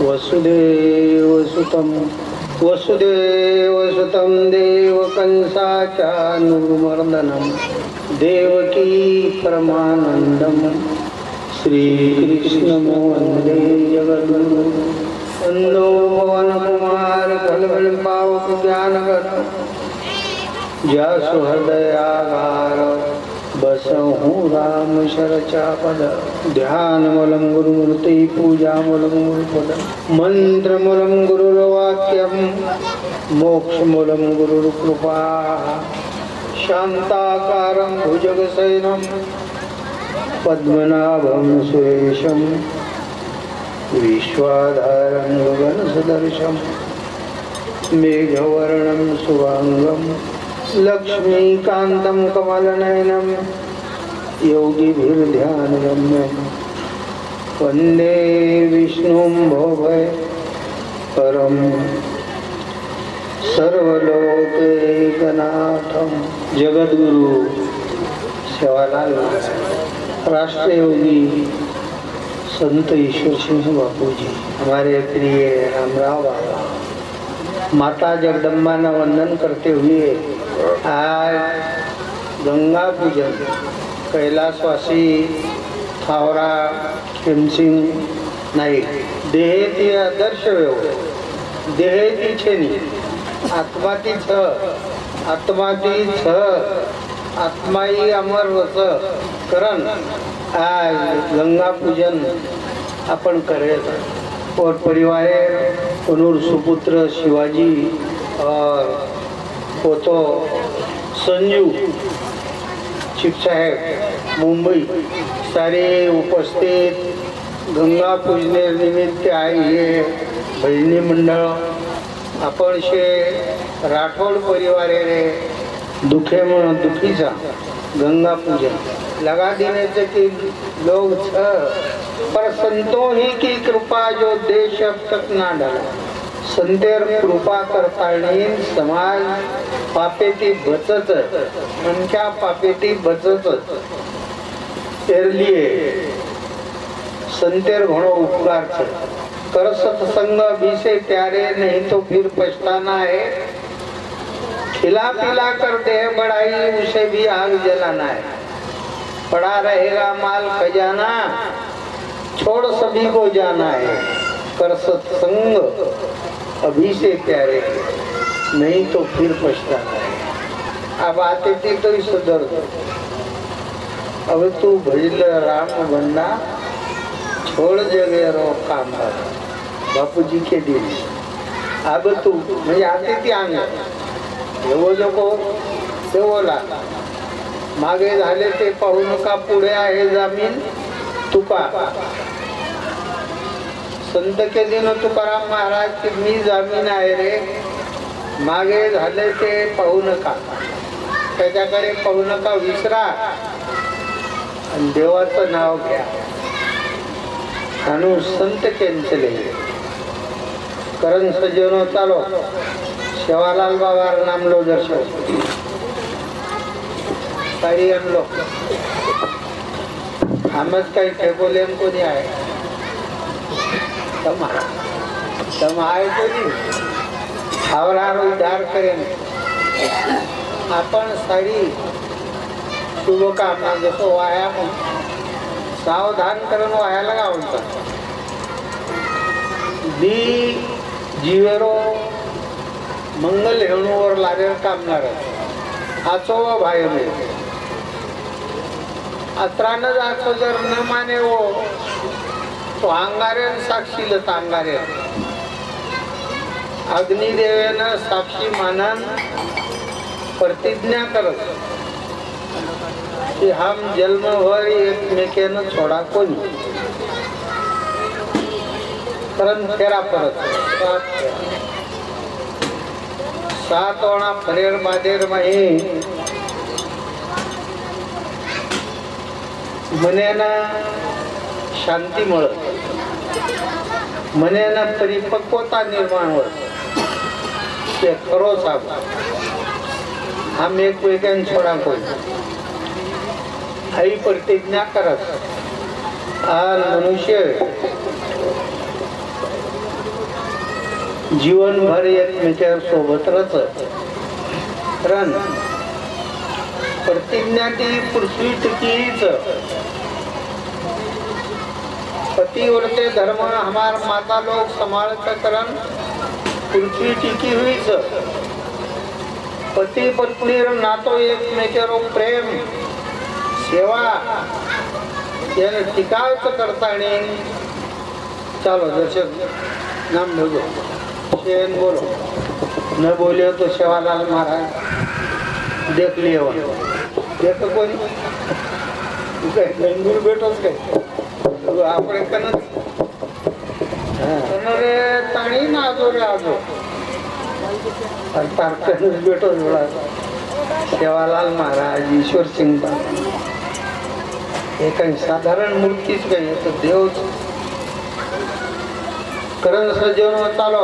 वसुदेवसुतं वसुदेवसुतं देवकंसाचानुर्मर्दनं देवकी परमानन्दं श्रीकृष्णमो वन्दे जगद्गुरु वन्दो पवनकुमार कलकल्पावक ज्ञानगण ज्यासु हृदयागार बसहु राम शरचा पद ध्यानमलं गुरुमूर्ति पूजामलं गुरुपद मन्त्रमूलं गुरुर्वाक्यं मोक्षमूलं गुरुर्कृपा शान्ताकारं भुजगशयनं। पद्मनाभं सुरेशं विश्वाधारं गगनसदर्शं मेघवर्णं सुवाङ्गम्। लक्ष्मीकान्तं कमलनयनं योगिभिर्ध्यानगम्यं वंदे विष्णुं भोभय परं सर्वलोकैकनाथं जगद्गुरु। सेवालाल राष्ट्रीय योगी संत ईश्वर सिंह बापू जी हमारे प्रिय रामराव बाबा। माता जगदम्बा का वंदन करते हुए आज गंगा पूजन कैलासवासी थावरा खेमसिंग नाईक. देहेती आदर्श व्यव देहेती छेनी आत्माती छ आत्माती छ आत्माई अमर वस करण. आज गंगा पूजन आपण करेल. और परिवार पुनर्सुपुत्र सुपुत्र शिवाजी और होतो. संजू चिपसाहेब मुंबई. सारे उपस्थित गंगा पूजनेनिमित्त निमित्त आहे भजनी मंडळ. आपण शे राठोड परिवार रे दुखे म्हणून दुखीचा गंगा पूजन. लगा देने से कि लोग छ पर संतों ही की कृपा जो देश अब तक ना डला. संतेर कृपा करताळणी समाज पापेटी बचत. मनच्या पापेटी बचत. तेरलिये संतेर घणो उपकार છે कर सत्संग भी से प्यारे नहीं तो फिर पछताना है खिला पिला कर देह बढ़ाई उसे भी आग जलाना है. पड़ा रहेगा माल खजाना. छोड़ सभी को जाना है. कर सत्संग अभी से प्यारे नहीं तो फिर पछताना है। अब आते थे तो इस दर्द। अब तू भजल राम बनना छोड़ जगह रो काम बापूजी के दिन अब तू म्हणजे आते ती अंग एवो नको तेवो लागा मागे झाले ते पाहू नका पुढे आहे जामीन तुका। संत के दिन तुकाराम महाराज की मी जामीन आहे रे. मागे झाले ते पाहू नका. त्याच्याकडे पाहू नका विसरा. आणि देवाचं नाव घ्या. म्हणून संत केंचले. करण सजनो चालो. शेवालाल बाबा नामलो दर्शन. काही आणलो आमच काही ठेकोले कोणी आहे? तम तम आहे कोणी आवरार उद्धार करेन आपण सारी शुभकामना जसं व्यायाम सावधान करून व्हायला गावचा दी जीवेरो मंगल हेणूवर लागेल कामणार आचो भाय अत्रान जाचो जर न माने हो तो अंगारेन साक्षीलत अंगारेन अग्निदेवेनं साक्षी मानन प्रतिज्ञा करत. की हम जन्मभर एकमेकेनं छोडा कोणी. करण फेरा परत. सात फेरा. वणा फरेर बादेर माही. मनेनं शांती मिळत मनेनं परिपक्वता निर्माण होत. ते खरो साहेब हम एकमेकांना छोडा कोणी. आई प्रतिज्ञा करत. आणि मनुष्य जीवनभर एकमेकांवर सोबत रच कारण प्रतिज्ञा ती पृथ्वी टिकीच. भक्ति उड़ते धर्म हमार माता लोग समाल करण पृथ्वी टिकी हुई स पति पत्नी नातो एक मेकेरो प्रेम सेवा यानी टिकाव करता नहीं चलो दर्शक नाम भगो शेन बोलो. न बोलियो तो सेवालाल महाराज. देख लिए देख कोई बेंगलुरु बेटोच काही આપણે કનક હા રે તાણી ના આજો રે આજો અને તાર કનક બેઠો જોડા સેવાલાલ મહારાજ ઈશ્વર સિંહ એ કઈ સાધારણ મૂર્તિ જ કઈ એ તો દેવ છે કરણ સજ્જનો ચાલો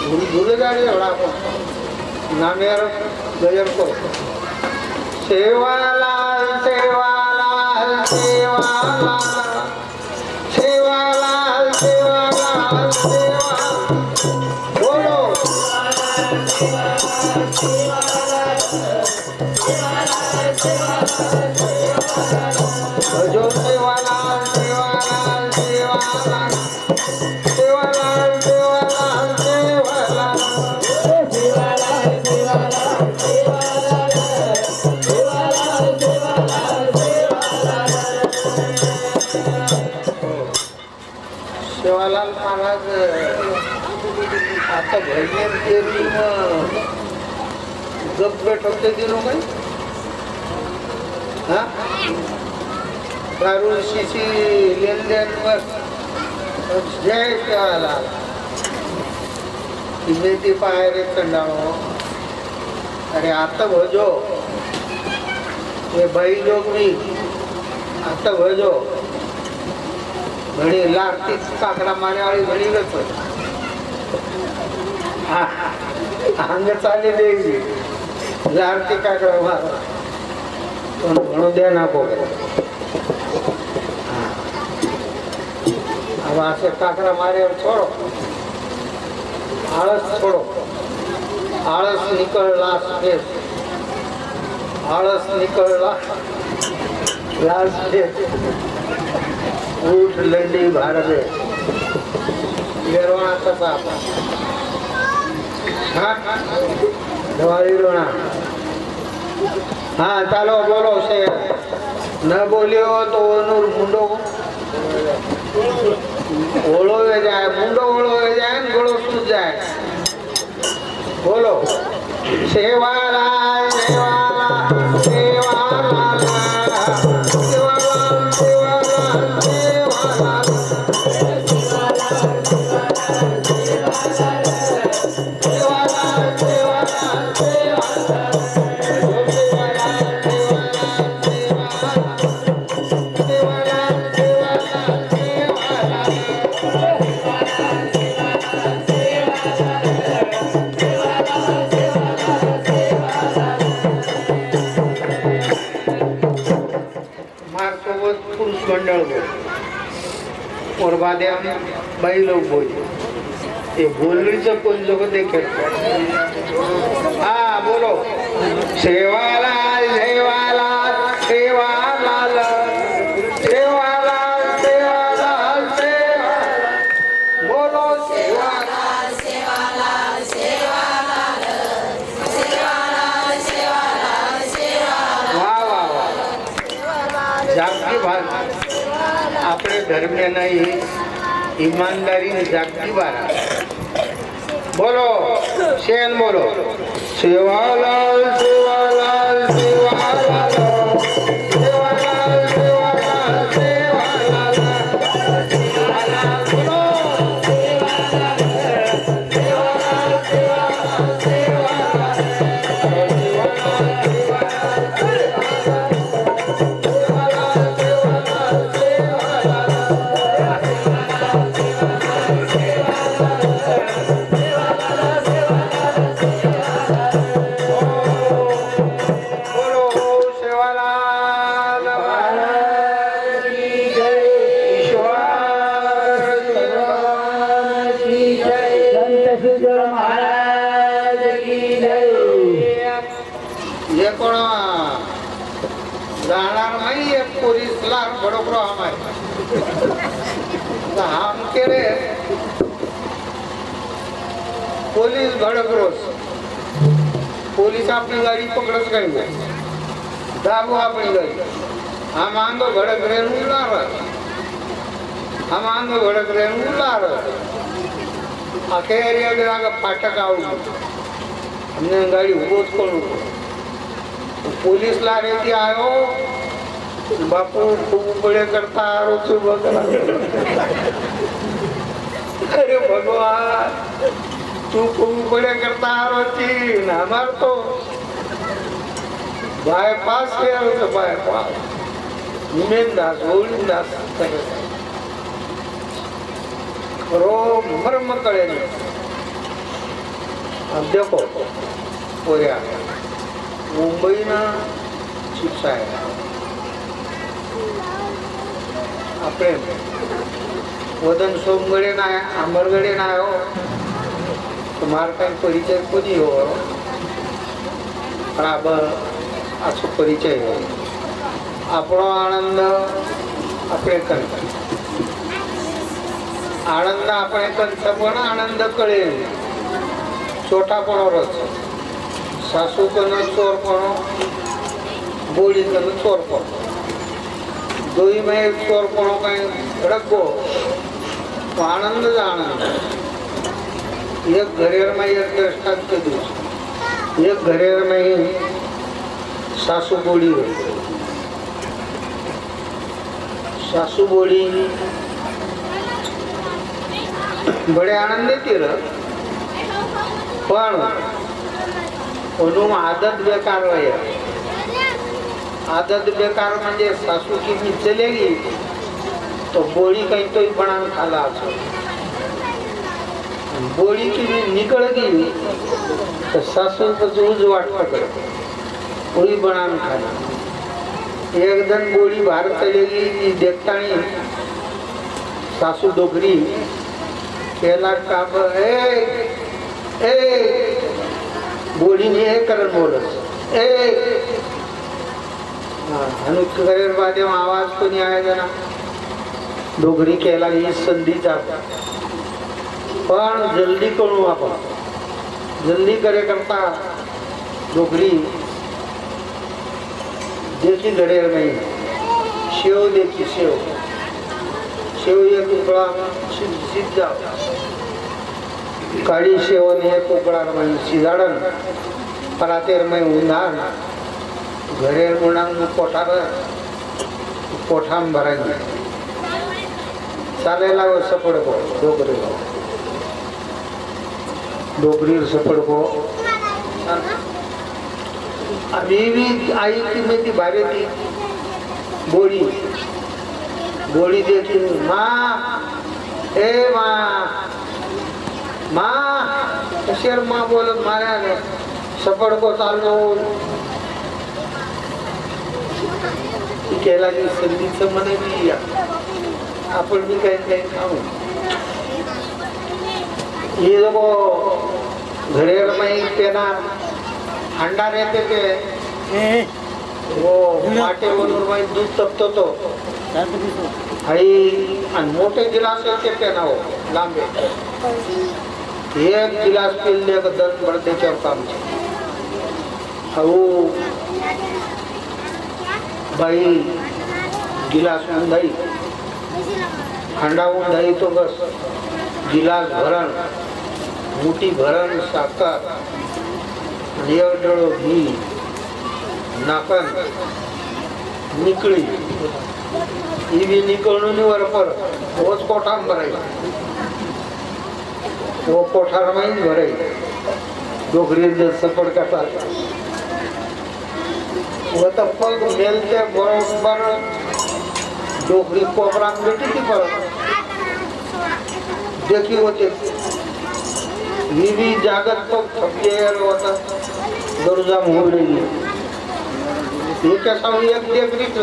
ભૂલ ભૂલે જાણે એવડા પણ નામે ગજર કો સેવાલાલ સેવાલાલ शिवालाल महाराज आता भजन केली मग. जप भेटवते गेलो काही दारुशीची जय खेळायला तिने ती पायरे कंडाळो अरे आता भजो हे बाई जोग मी. आता भजो घडी लारती काकडा मान्यावाळी घडीलच. हांग चालली द्यायची लारती काकडा मारा એનું ઘણું દેન આપો કરે હવે આશે કાંકરા મારે છોડો. આળસ છોડો. આળસ નીકળ લાશ ભેસ આળસ નીકળ લાશ ભેસ ઊઠ લંડી ભારતે. વેરવાણા થતા હતા. હા. દવા રોણા हा चालो बोलो शेर न बोलियो तो नूर मुंडो ओळो वे जाए मुंडो ओळो वे जाए गोड़ो सूझ जाए बोलो सेवाला सेवाला सेवाला सेवाला सेवाला द्या बाई लोक बोल ते बोलणीचं कोण लोक ते खेळतात हा बोलो. सेवाला सेवाला सेवाला सेवाला सेवाला बोलो. वा वा वा. जागती આપણે ધર્મે નહીં ઈમાનદારી જાગતી વાળા બોલો શેન બોલો? સેવાલાલ સેવાલાલ બડોકરો અમારે આમ કે રે પોલીસ ભડકરો પોલીસ આપણી ગાડી પકડત કઈ નહીં દાબો આપણી ગાડી આમ આંધો ભડક રહેનું ઉલાર આમ આંધો ભડક રહેનું ઉલાર આખે એરિયા આગળ ફાટક આવું અમને ગાડી ઉભો જ કોણ પોલીસ લારેથી આવ્યો बापू खूपळे करता आरोच बघला अरे भगवान तू कुंबळे करता आरोची ना मारतो. बायपास केलं बायपास मेंदास गोविंदास खरो मर्म कळेल. देखो पोया मुंबईना शिक्षा आहे. આંબરગડે ના આવ્યો તો મારે કઈ પરિચય કોની હોવો પણ આ બ આછો પરિચય હોય આપણો આનંદ આપણે કંઠ આનંદ આપણે કંઠ પણ આનંદ કળે ચોટાપણો રસ સાસુ કનો ચોરપણો બોડી કનો ચોરપણો દોહીમાં એક તોરપણો કાંઈ રખો તો આનંદ જ આનંદ એક ઘરેરમાં એક દ્રષ્ટાંત કીધું એક ઘરેરમાં સાસુ બોલી હોય સાસુ બોલી બડે આનંદથી રહ પણ ઓનું આદત બેકાર હોય आदत बेकार म्हणजे सासू की मी चलेगी तो बोळी काही तो बना खाला असो बोळी की मी निकळ गेली तर सासू को जूझ वाट पकड़ पूरी बना खाला एक दिन बोली बाहर चलेगी ये सासू डोगरी केला काप ए ए हे ने कर बोलस ए धनुकरण माध्यम आवाज पण आहे त्यांना डोगरी केला ही संधी जात पण जल्दी करू आपण. जल्दी करे करता डोगरी. देखील घडेल नाही शेव देखील शेव. शेव या तुकडा शिजा काळी शेवण हे कोकडार नाही शिजाडन. परातेर म्हणजे उन्हाळ ઘરે ઉણાંગનું કોઠા કોઠામાં ભરાઈ ચાલેલા હોય સપડકો ડોગરી ડોગરી સપડકો એવી आई की मैं थी भारे थी बोड़ी बोड़ी देखी माँ ए माँ माँ शेर माँ बोलत माऱ्या सपड को चाललो केला की संधीचं म्हणे मी या. आपण मी काही काही खाऊ. ये लोग घरेर में पेना अंडा रहते थे वो माटे वरून में दूध तपतो तो. आणि मोठे गिलास येते पेनावो लांबे एक. गिलास पिल्ले भर त्याच्यावर काम. अहो દહીં ગિલાસમાં દહીં ખાંડાઓ દહીં તો બસ ગિલાસ ભરણ મોટી ભરણ સાકર લેવડળો ઘી નાકન નીકળી એ બી નીકળનું વર પર રોજ કોઠામાં ભરાય ઓ કોઠારમાં ભરાય ડોગરી અંદર સફળ કાઢતા वो तो पग मेलते बरोबर डोकरी कोबरा बेटी थी पर देखी होते विवी जागत तो थपकेल होता दरजा मोडलेली एक सावळी एक देखरीच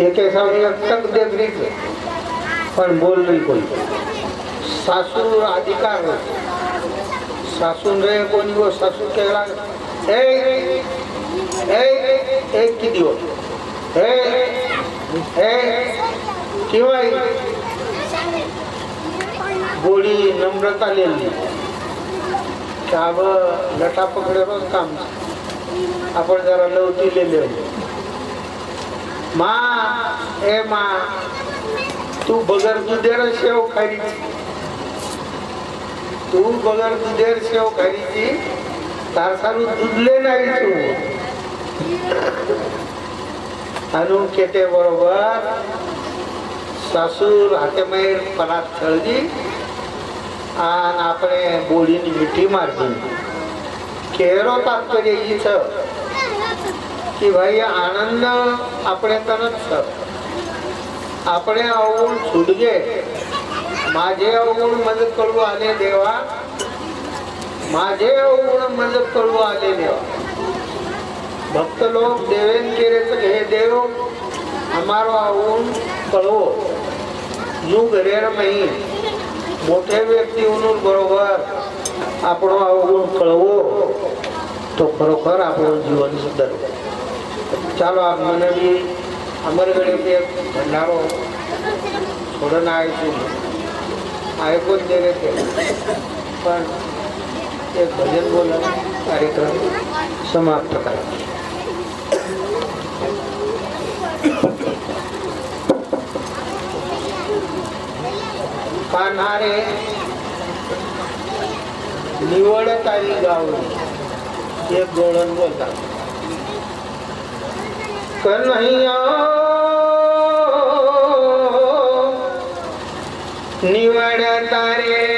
एक सावळी एक टक देखरीच पण बोल नाही कोणी सासू अधिकार सासून रे कोणी वो सासू केला ए ए एक किती हो? हे हे शिवाय गोडी नम्रता लेली शाब लटा पकडे काम. आपण जरा लवती लेले मा ए मा तू बगर दुधेर शेव खायची. तू बगर दुधेर शेव खायची. तार सारू दुधले नाही तू अनुकेते बरोबर. सासूर हातेमेर परात खळली. आणि आपले बोलीन मिठी मारली. केरो तात्पर्य हीच. की भाई आनंद आपले तनच आपले अवगुण सुडगे माझे अवगुण मदत करू आले देवा. माझे अवगुण मदत करू आले देवा. ભક્ત લોક દેવેન કેરે તક હે દેવ, અમારો આ ઊન કળવો નું ઘરેર મહી. મોટે વ્યક્તિઓનું બરોબર આપણો આ ઊન કળવો તો ખરોખર આપણું જીવન સુધરવું ચાલો આપ મને બી કે ભંડારો છોડન આવે છે. આવ્યો જ નહીં રહેશે પણ એક ભજન બોલ કાર્યક્રમ સમાપ્ત કરાય. पाहणारे निवडत आणि गावली हे गोळण बोलतात. कन्हैया निवड रे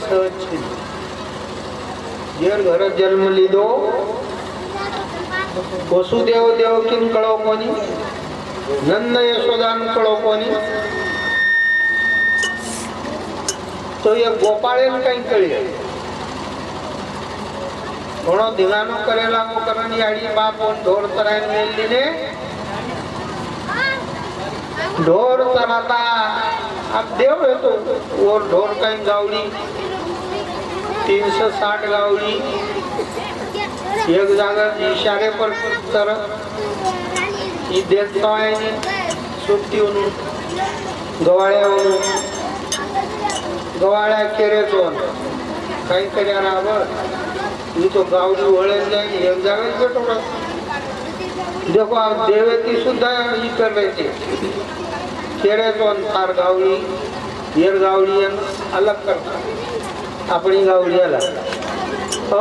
સહજ છે જેર ઘર જન્મ લીધો વસુદેવ દેવકીન કળો કોની નંદ યશોદાન કળો કોની તો એ ગોપાળે કઈ કરી ઘણો ધીમાનો કરેલા કરવાની આડી બાપ ઢોર તરાઈ મેલી ને ઢોર તરાતા આ દેવ હતો ઓર ઢોર કઈ ગાવડી तीनशे साठ गावली. एक जागा इशारे पर तर ही देत सवायनी सुट्टीवरून गवाळ्यावरून गवाळ्या केरेचून काहीतरी राहावं मी तो गावडी वळेल जाईल एक जागा भेटवलं देखो देवेती सुद्धा ही करायची खेड्याचोन तार गावडी येर गावडी अन अलग करतात. आपली गावडी ओ हो,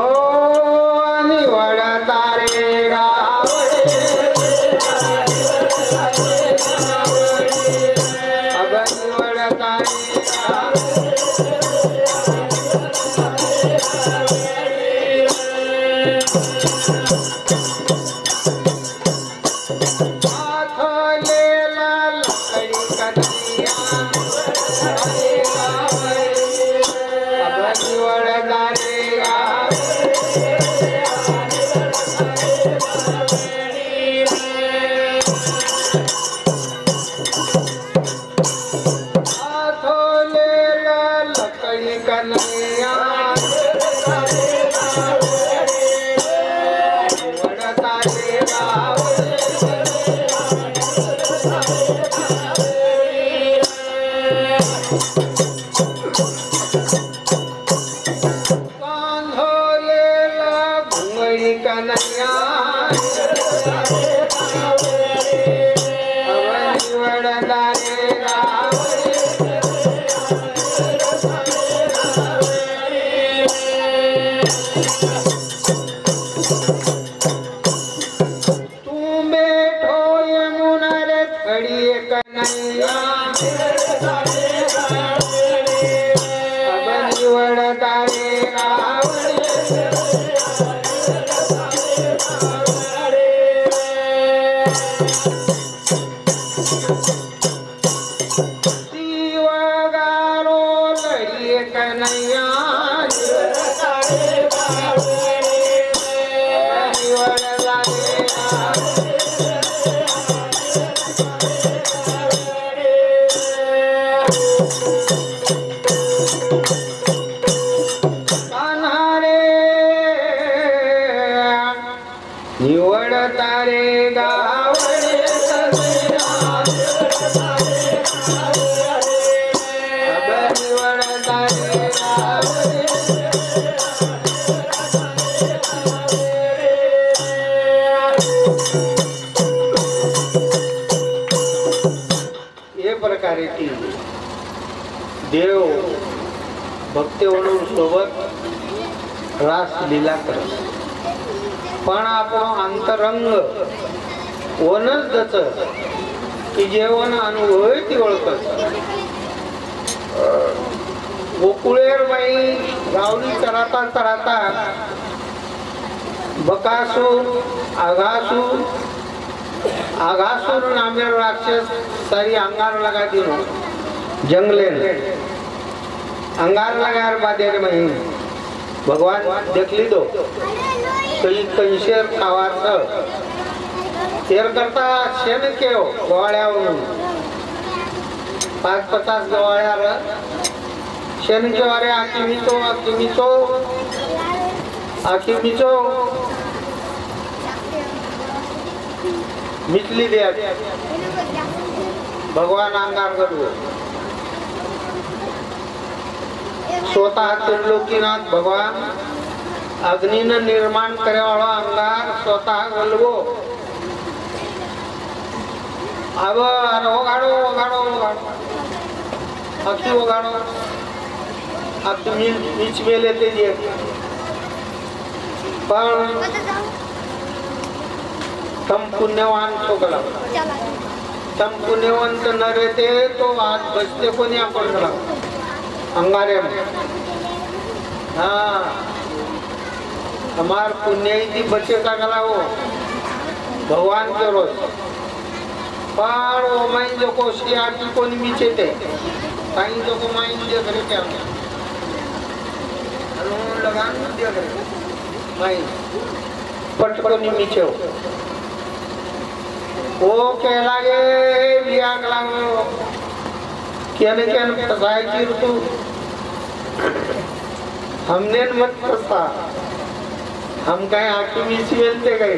आणि वडा तारे জনতা देव भक्ती म्हणून सोबत रास लीला करत. पण आपण अंतरंग वनच दच की जेवण अनुभव ती ओळखत. गोकुळेरबाई गावली चराता चराता बकासूर आघासूर आघासुर नामेर राक्षस सारी अंगार लगा दिनो जंगले अंगार लगार बादेर मही। भगवान देखली दो। कई कंशेर खावार तेर करता शेण केव गवाळ्यावरून पाच पचास गवाळ्यार शेण केवारे आखी मिचो आखी मिचो। आखी मिचो। मिचली द्या भगवान अंगार गडवो स्वतः त्रिलोकीनाथ भगवान अग्निनं निर्माण करेवाळो अंगार स्वतः गलवो अब अरे ओगाडो ओगाडो ओगाडो अख्खी ओगाडो अख्खी मी मीच ते पण तम पुण्यवान छोकला तम पुण्यवंत न रहते तो आज बचते कोणी आपण करा अंगारे हाँ। हमार पुण्य ही बचे का गला वो? भगवान के रोज। पण वो माइन जो को उसकी आरती को नहीं मीचे थे काही जो को माइन दिया करे क्या? अनु लगान दिया करे माइन पट कोणी मीचे हो वो कह लागे बिया कलांग केने केन फसायची ऋतू। हमने मत फसा हम कहीं आखी मीच मिलते गए।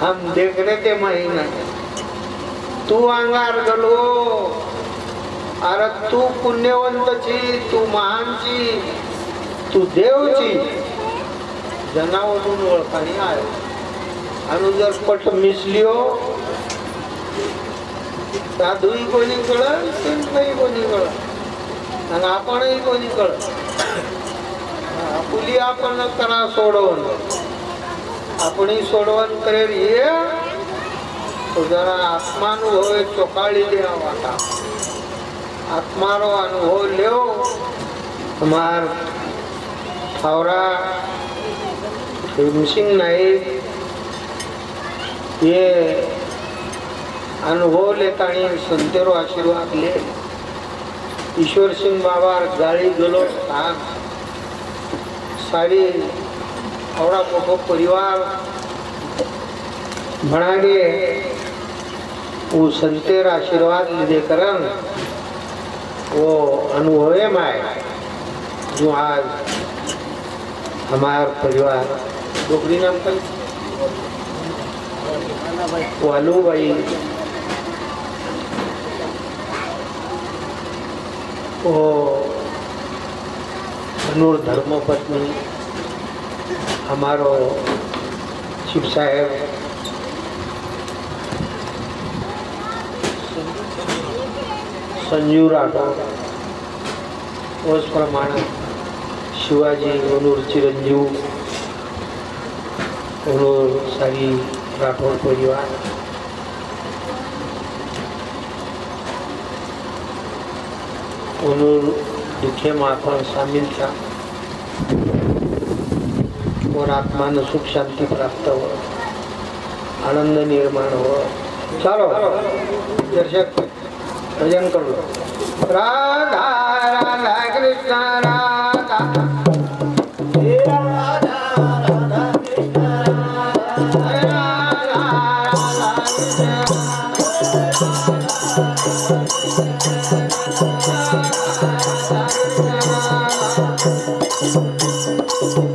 हम देख रहे थे महीना तू अंगार गलो। अरे तू पुण्यवंतची तू महानची तू देवची जनावरून ओळखाणी आहे आणि जर पट मिसलियो साधूही कोणी कळत संतही कोणी कळत आणि आपणही कोणी कळत आपुली आपण करा सोडवण आपणही सोडवण करेल ये तो जरा आत्मानुभव चोकाळी द्या वाटा आत्मारो अनुभव ल्यो हमार थावरा भीमसिंह नाईक ये अनुभव लेता संतेरो आशीर्वाद ले. ईश्वर सिंह बाबा गाड़ी गेलो. सारी आवड़ा मोटो परिवार. भणागे वो संतेर आशीर्वाद लीधे करन वो अनुभवे में जो आज हमार परिवार. डोकरी नाम कर वालू भाई कल वालूबाई वो अनुर धर्म पत्नी हमारो शिवसाहेब संजीव राठोड तोचप्रमाणे शिवाजी मनोर 오늘 이렇게 सारी राठोड परिवार आत्मानं सुख शांती प्राप्त हो आनंद निर्माण हो चालो. दर्शक भजन करू. राधा राधा कृष्ण राधा. राधा कृष्ण